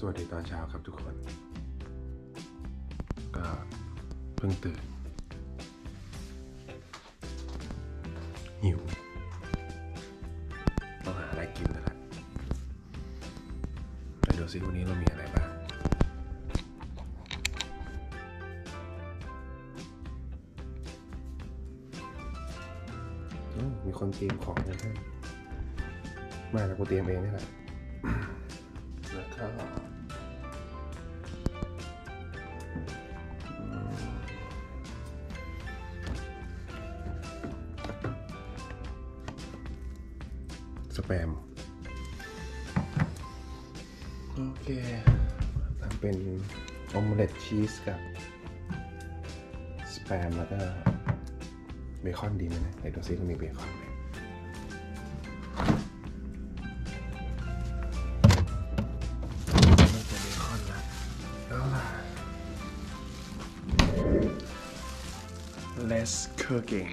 สวัสดีตอนเช้าครับทุกคน ก็เพิ่งตื่น หิวต้องหาอะไรกินแล้วล่ะไปดูซิวันนี้เรามีอะไรบ้างมมีคนเตรียมของมาให้มาแล้วกูเตรียมเองนี่แหละแล้วก็ โอเคทำเป็นออมเล็ตชีสกับ สแปมแล้วก็เบคอนดีไหมนะไหนดูซิเรามีเบคอนไหมน่าจะเบคอนละแล้วล่ะ less cooking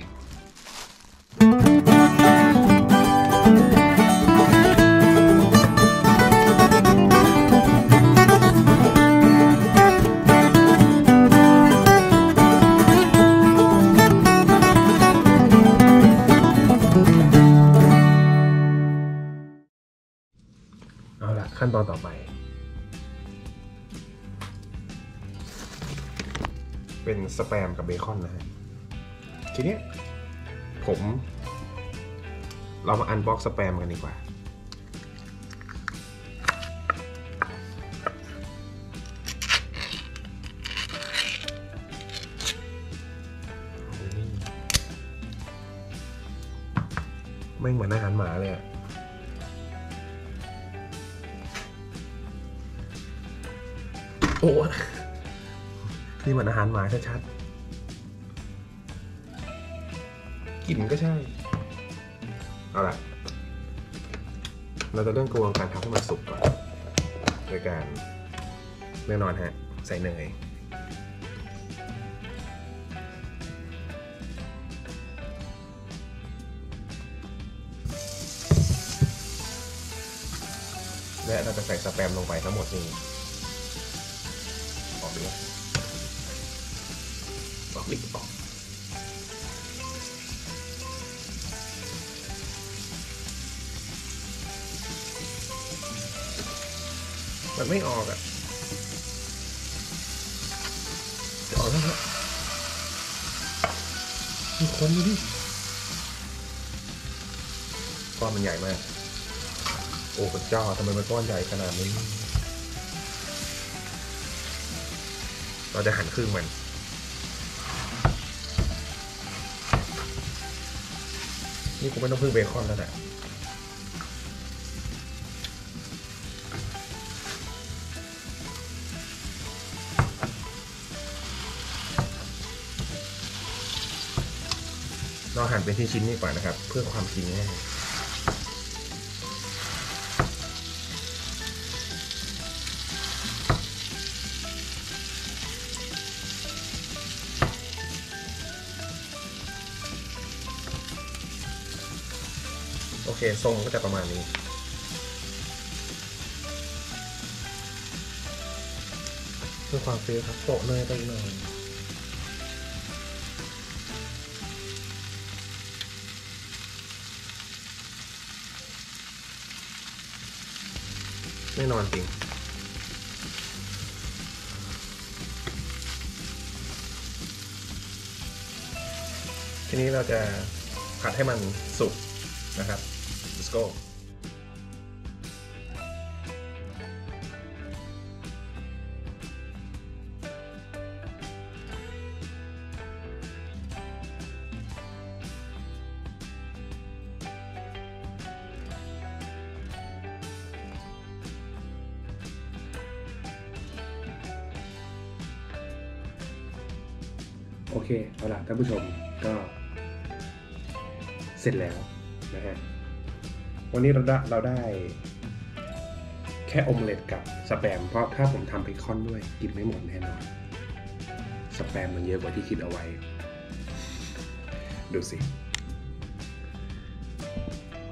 เอาละขั้นตอนต่อไป เป็นสแปมกับเบคอนนะฮะทีนี้ผม เรามา unbox Spam กันดีกว่า ไม่เหมือนอาหารหมาเลยอะ โอ้นี่เหมือนอาหารหมาชัดๆกลิ่นก็ใช่ เอาล่ะ เราจะเริ่มกระบวนการทำให้มันสุกก่อน โดยการแน่นอนฮะ ใส่เนยและเราจะใส่สแปมลงไปทั้งหมดนี้ มันไม่ออกอะจะออกแล้วฮะมีคนดูดิก้อนมันใหญ่มาก โอ้พระเจ้าทำไมมันก้อนใหญ่ขนาดนี้ เราจะหั่นครึ่งมันนี่กูไม่ต้องพึ่งเบคอนแล้วแหละ เราหั่นเป็นชิ้นๆนี่กว่านะครับ เพื่อความกินง่ายโอเค ทรงก็จะประมาณนี้ เพื่อความเฟี้ยวครับโปะเนยไปหน่อย แน่นอนจริง ทีนี้เราจะผัดให้มันสุกนะครับ let's go โอเคเอาล่ะท่านผู้ชมก็เสร็จแล้วนะฮะวันนี้เราได้เราได้แค่อมเล็ตกับสแปม เพราะถ้าผมทำเบคอนด้วยกินไม่หมดแน่นอน สแปมมันเยอะกว่าที่คิดเอาไว้ ดูสิ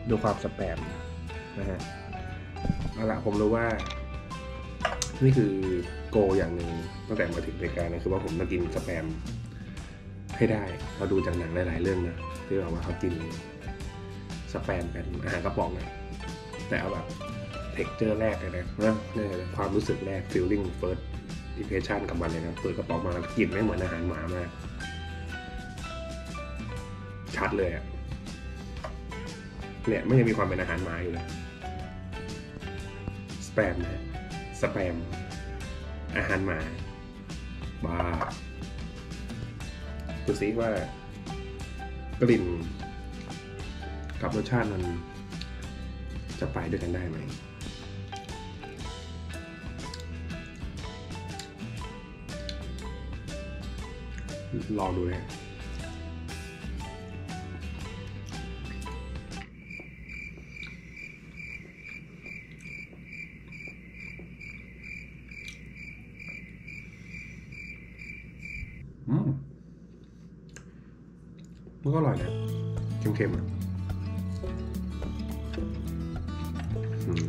ดูความสแปมนะฮะเอาละผมรู้ว่า นี่คือ goal อย่างหนึ่งตั้งแต่มาถึงรายการนะคือว่าผมต้องกินสแปม ให้ได้เราดูจากหนังหลาย ๆ เรื่องนะที่แบบว่าเขากินสแปมกันอาหารกระป๋องนะแต่เอาแบบ texture แรกเลยนะนะนี่คือความรู้สึกแรก feeling first impression กับมันเลยนะเปิดกระป๋องมาแล้วกลิ่นไม่เหมือนอาหารหมามาก ชัดเลยอะเนี่ยไม่ยังมีความเป็นอาหารหมาอยู่เลยสแปมนะสแปม อาหารหมา ดูซิว่ากลิ่น กับรสชาติมันจะไปด้วยกันได้ไหมลองดูนะอืม มันก็อร่อยนะเค็มๆอะอืม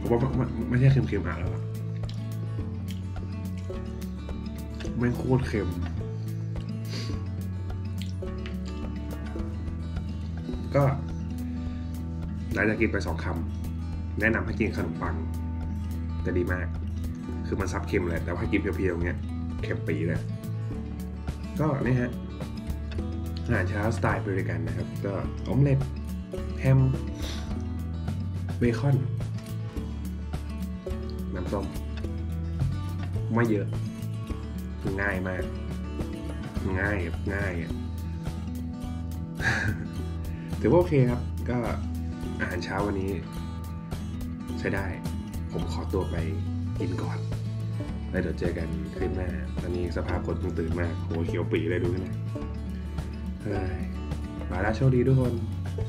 ผมว่ามันไม่ใช่เค็มๆอะแล้วอะไม่โคตรเค็มก็หลังจากกินไปสองคำแนะนำให้กินขนมปังจะดีมาก คือมันซับเค็มเลยแต่ว่ากินเพียวๆเงี้ยเค็มปีเลย ก็นี่ฮะอาหารเช้าสไตล์บริกันนะครับ ก็ออมเล็ตแฮมเบคอน น้ำส้มไม่เยอะ ง่ายมาก ง่ายแบบง่ายอะถือว่าโอเคครับ ก็อาหารเช้าวันนี้ ใช้ได้ ผมขอตัวไปกินก่อน แล้วเดี๋ยวเจอกันคลิปหน้าตอนนี้สภาพคนเพิ่งตื่นมากโหเขียวปีเลยดูนะเฮ้ยมาแล้วโชคดีทุกคน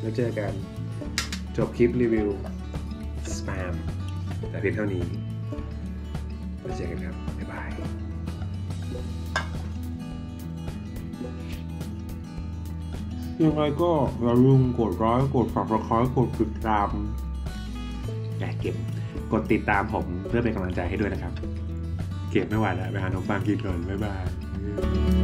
แล้วเจอกัน จบคลิปรีวิวสปมแต่เพียงเท่านี้แล้วเจอกันครับ บ๊ายบายยังไงก็อย่าลืมกดไลค์กด subscribe กดติดตามอย่าเก็บกดติดตามผมเพื่อเป็นกำลังใจให้ด้วยนะครับ เก็บไม่ไหวแล้วไปหาขนมปังกินก่อนบ๊ายบาย